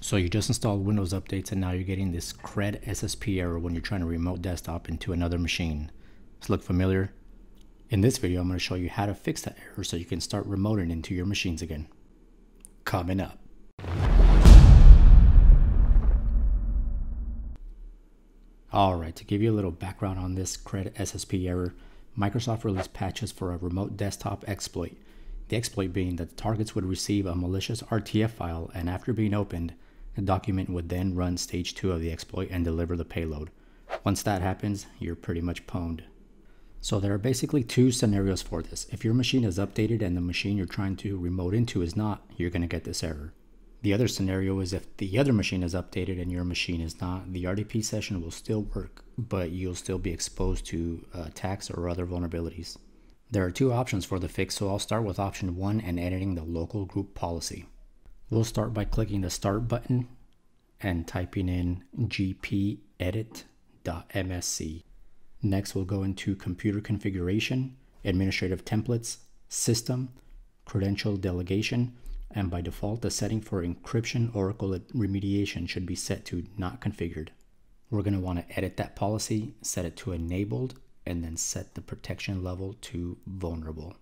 So you just installed Windows updates and now you're getting this CredSSP error when you're trying to remote desktop into another machine. Does look familiar? In this video, I'm going to show you how to fix that error so you can start remoting into your machines again. Coming up. Alright, to give you a little background on this CredSSP error, Microsoft released patches for a remote desktop exploit. The exploit being that the targets would receive a malicious RTF file and after being opened, the document would then run stage 2 of the exploit and deliver the payload. Once that happens, you're pretty much pwned. So there are basically two scenarios for this. If your machine is updated and the machine you're trying to remote into is not, you're going to get this error. The other scenario is if the other machine is updated and your machine is not, the RDP session will still work, but you'll still be exposed to uh, attacks or other vulnerabilities. There are two options for the fix, so I'll start with option one and editing the local group policy. We'll start by clicking the Start button and typing in gpedit.msc. Next, we'll go into Computer Configuration, Administrative Templates, System, Credential Delegation, and by default, the setting for encryption Oracle remediation should be set to not configured. We're going to want to edit that policy, set it to enabled, and then set the protection level to vulnerable.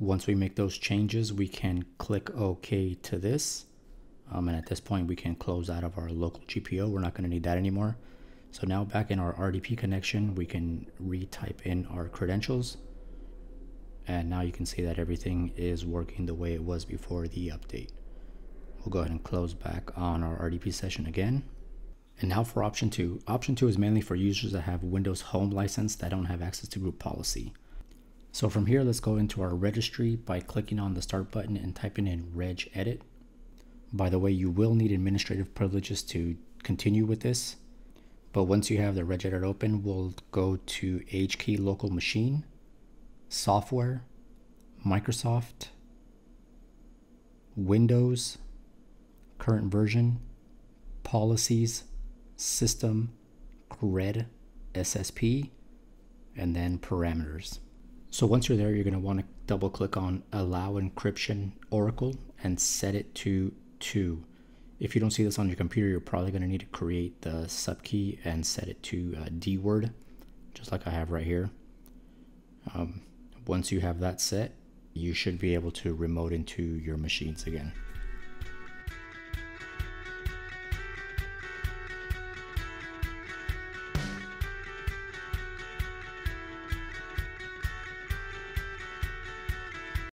Once we make those changes, we can click OK to this. Um, and at this point, we can close out of our local GPO. We're not going to need that anymore. So now back in our RDP connection, we can retype in our credentials. And now you can see that everything is working the way it was before the update. We'll go ahead and close back on our RDP session again. And now for option two. Option two is mainly for users that have Windows Home license that don't have access to group policy. So from here, let's go into our registry by clicking on the start button and typing in regedit. By the way, you will need administrative privileges to continue with this. But once you have the regedit open, we'll go to HKey local machine, software, Microsoft, Windows, current version, policies, system, CRED, SSP, and then parameters. So once you're there, you're going to want to double click on allow encryption Oracle and set it to 2. If you don't see this on your computer, you're probably going to need to create the subkey and set it to uh, word, just like I have right here. Um, once you have that set, you should be able to remote into your machines again.